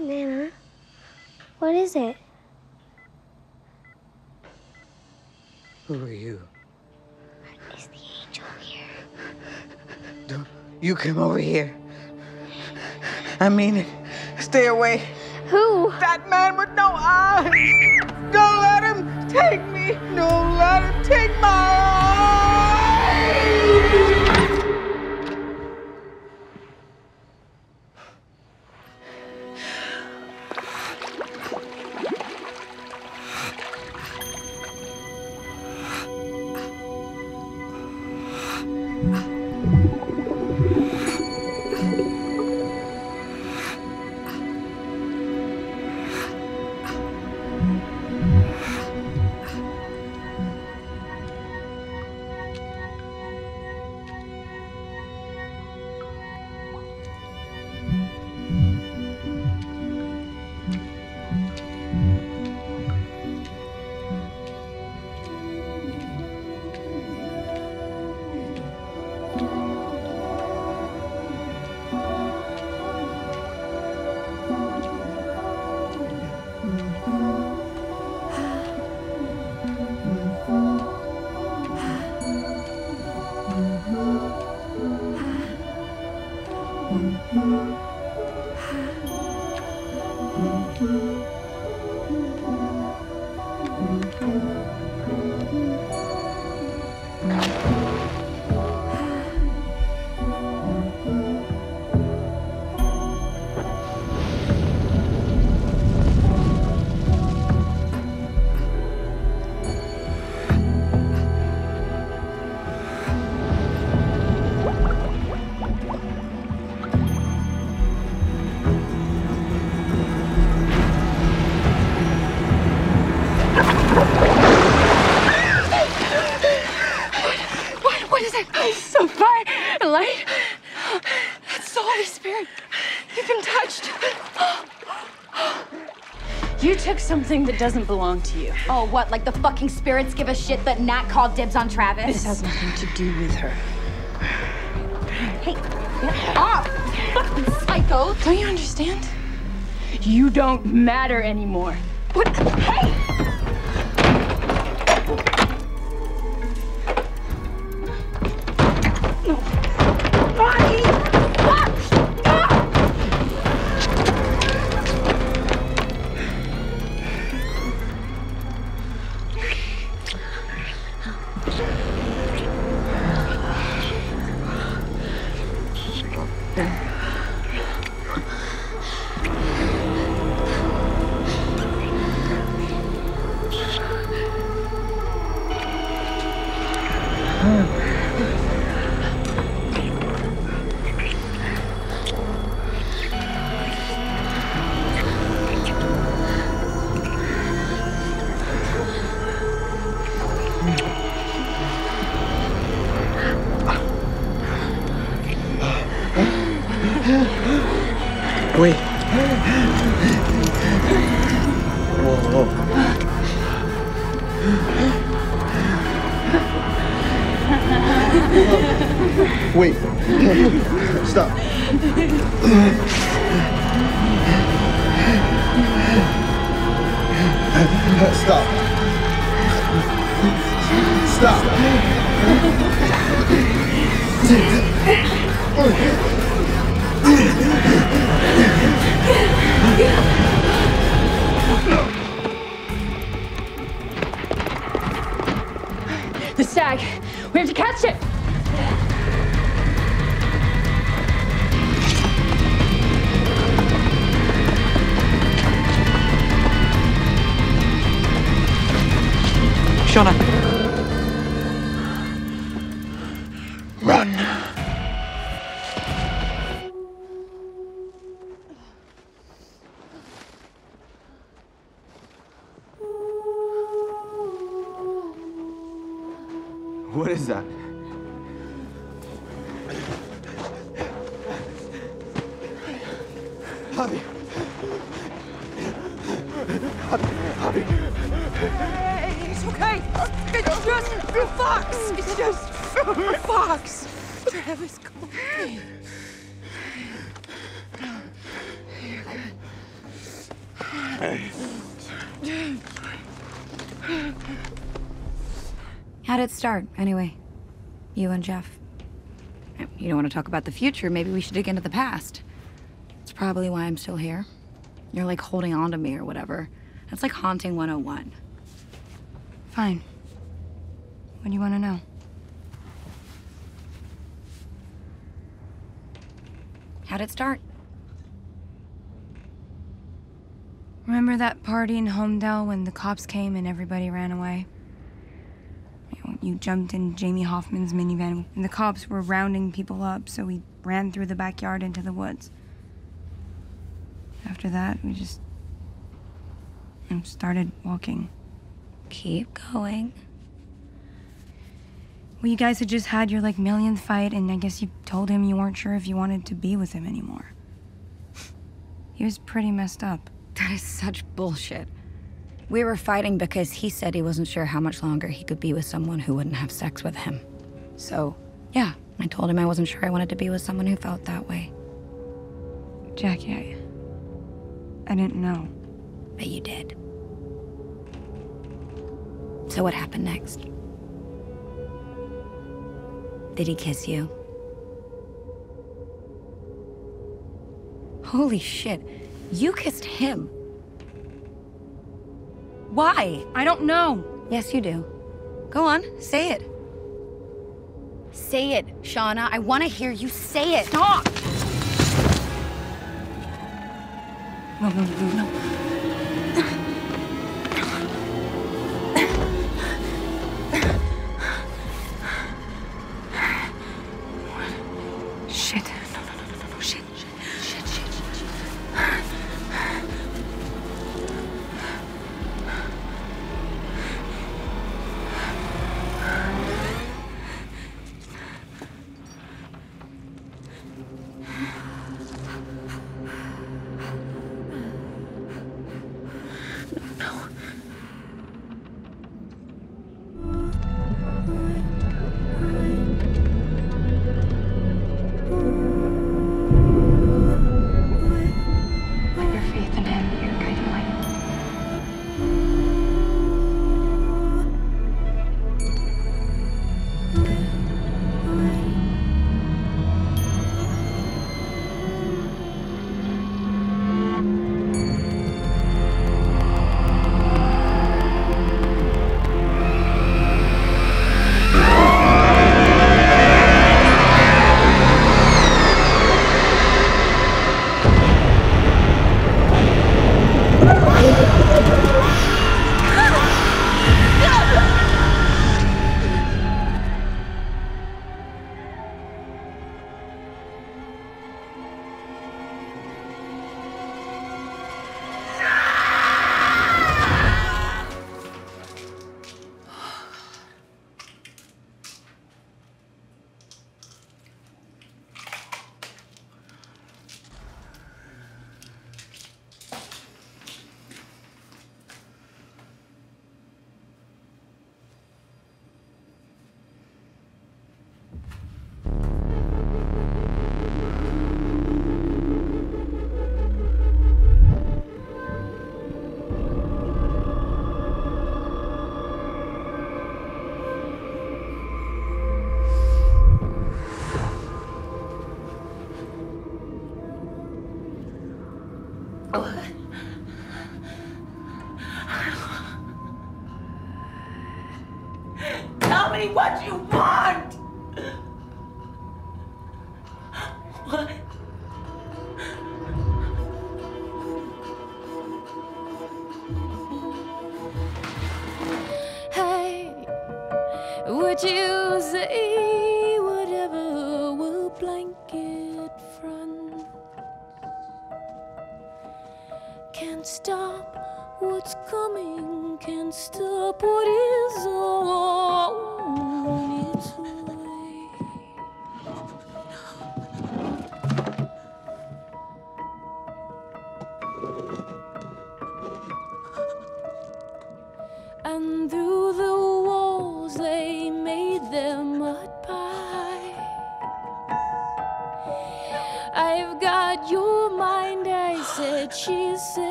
Nana, what is it? Who are you? Is the angel here? Don't you come over here. I mean it. Stay away. Who? That man with no eyes. Don't let him take me. Don't let him take my eyes. What, something that doesn't belong to you. Oh, what? Like the fucking spirits give a shit that Nat called dibs on Travis? This has nothing to do with her. Hey, get off! Fucking psycho! Don't you understand? You don't matter anymore. What? Hey! Wait. Stop. Stop. Stop. The stag. We have to catch it. Run. What is that? Javi. Javi. It's okay. It's just a fox. It's just a fox. Travis, come on. You're good. How did it start, anyway? You and Jeff. You don't want to talk about the future, maybe we should dig into the past. It's probably why I'm still here. You're like holding on to me or whatever. That's like haunting 101. Fine. What do you want to know? How'd it start? Remember that party in Homedale when the cops came and everybody ran away? You, jumped in Jamie Hoffman's minivan and the cops were rounding people up, so we ran through the backyard into the woods. After that, we just started walking. Keep going. Well, you guys had just had your like millionth fight, and I guess you told him you weren't sure if you wanted to be with him anymore. He was pretty messed up. That is such bullshit. We were fighting because he said he wasn't sure how much longer he could be with someone who wouldn't have sex with him. So, yeah, I told him I wasn't sure I wanted to be with someone who felt that way. Jackie, I. I didn't know. But you did. So, what happened next? Did he kiss you? Holy shit. You kissed him. Why? I don't know. Yes, you do. Go on, say it. Say it, Shauna. I want to hear you say it. Stop! No, no, no, no. Me what you want!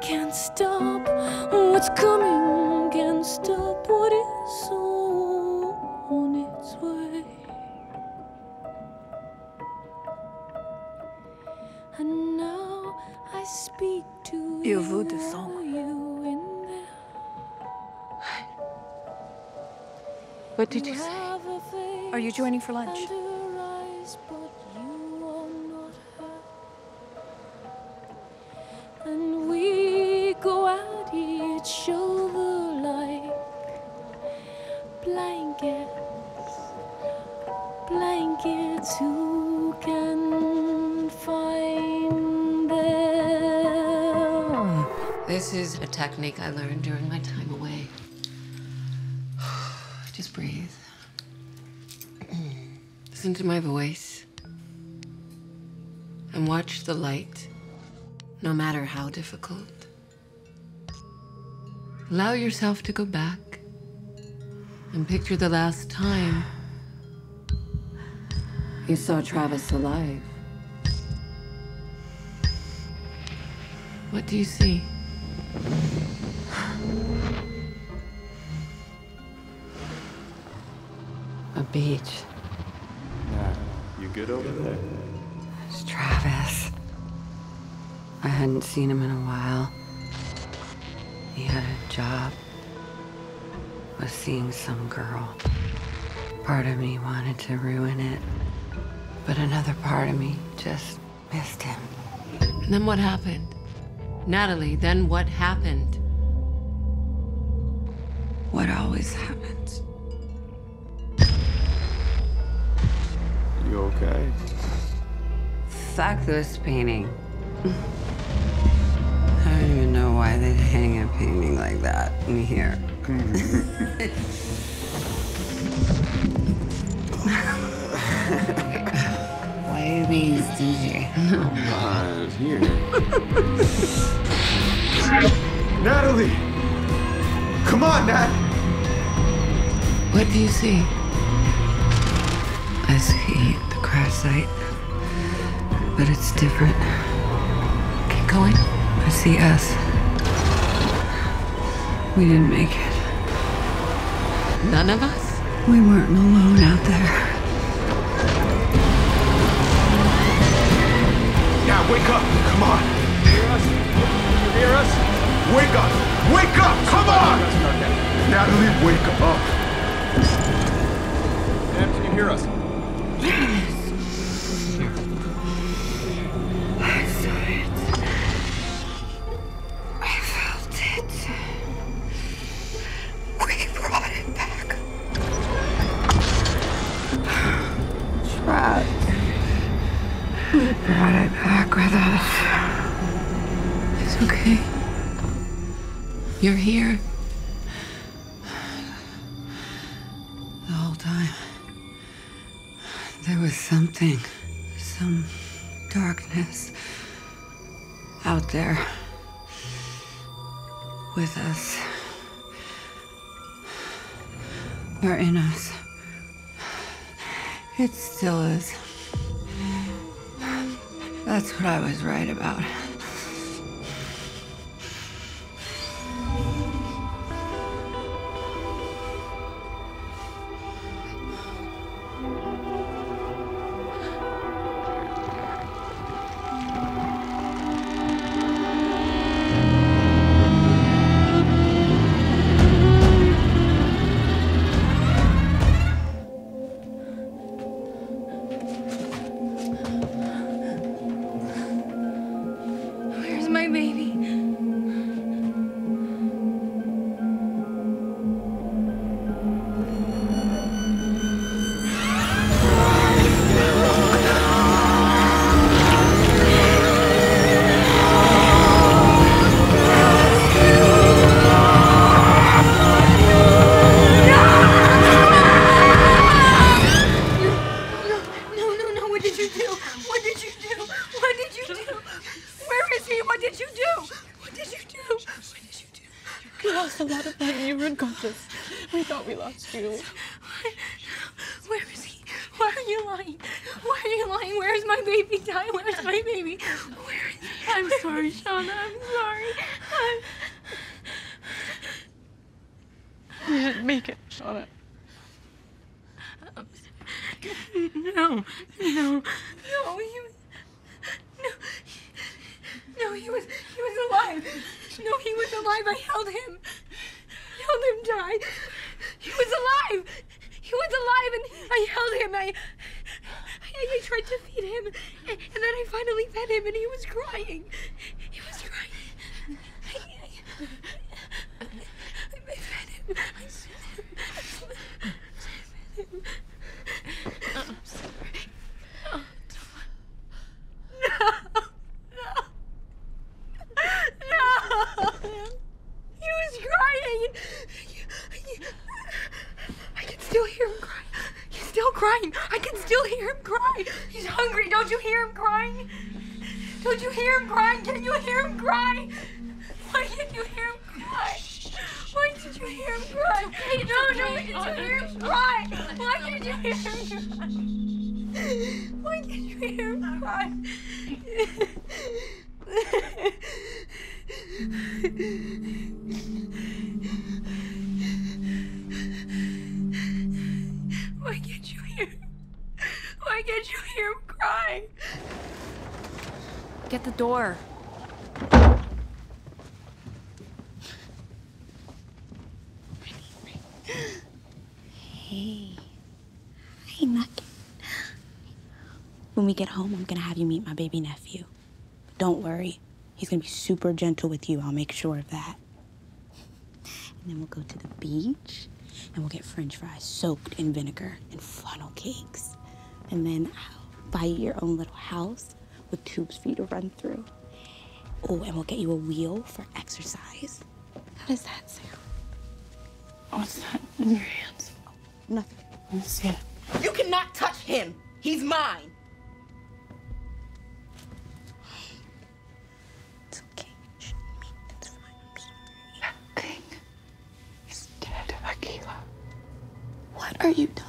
Can't stop what's coming. Can't stop what is on its way. And now I speak to Il you. vous descend. you in there. What did you say? have a face Are you joining for lunch? Blankets, blankets who can find them. This is a technique I learned during my time away. Just breathe. Listen to my voice. And watch the light, no matter how difficult. Allow yourself to go back and picture the last time you saw Travis alive. What do you see? A beach. Yeah. You good over there? It's Travis. I hadn't seen him in a while. He had a job. Was seeing some girl. Part of me wanted to ruin it. But another part of me just missed him. And then what happened? Natalie, then what happened? What always happens. You okay? Fuck this painting. I don't even know why they'd hang a painting like that in here. Why are you being stingy? Uh, here. Natalie! Come on, Nat! What do you see? I see the crash site, but it's different. Keep going. I see us. We didn't make it. None of us? We weren't alone out there. Nat, wake up! Come on! Hear us? You hear us? Wake up! Wake up! Come on! Natalie, wake up! Nat, can you hear us? You're here. The whole time. There was something. Some darkness out there with us or in us. It still is. That's what I was right about. We lost a lot of blood and you were unconscious. We thought we lost you. Where is he? Why are you lying? Why are you lying? Where's my baby Ty? Where's my baby? Where is he? I'm sorry, Shauna. I'm sorry. I'm... We didn't make it, Shauna. No, no, no, he was, no, no, he was, he was alive. No, he was alive. I held him, held him die. He was alive. He was alive, and I held him. I, I, I tried to feed him, and, and then I finally fed him, and he was crying. He was crying. I, I, I, I fed him. I fed him. I fed him. I'm sorry. Oh, no. No. No. He was crying. I can still hear him cry. He's still crying. I can still hear him cry. He's hungry. Don't you hear him crying? Don't you hear him crying? Can you hear him cry? Why can't you hear him cry? Why did you hear him cry? no, no, why did you hear him cry? Why did you hear him cry? Why did you hear him cry? Why can't you hear? Why can't you hear him cry? Get the door. Hey. Hey, Nugget. When we get home, I'm gonna have you meet my baby nephew. But don't worry, he's gonna be super gentle with you. I'll make sure of that. And then we'll go to the beach and we'll get french fries soaked in vinegar and funnel cakes. And then I'll buy you your own little house with tubes for you to run through. Oh, and we'll get you a wheel for exercise. How does that sound? What's that in your hands? Oh, Nothing. Let's see it. You cannot touch him. He's mine. It's okay. Shh, me, it's fine. I'm sorry. Thing is dead, Akilah. What are you talking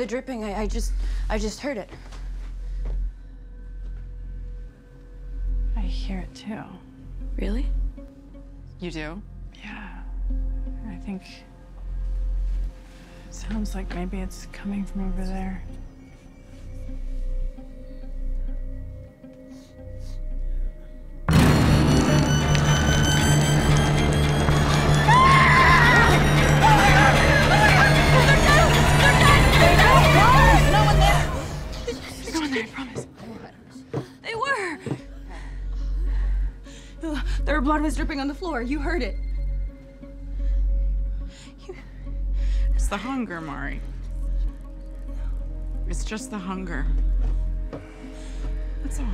The dripping, I, I just, I just heard it. I hear it too. Really? You do? Yeah. I think. It sounds like maybe it's coming from over there. Their blood was dripping on the floor. You heard it. It's the hunger, Mari. It's just the hunger. That's all.